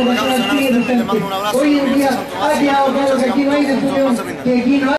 Hoy en día ha quedado claro que aquí no hay de que aquí no hay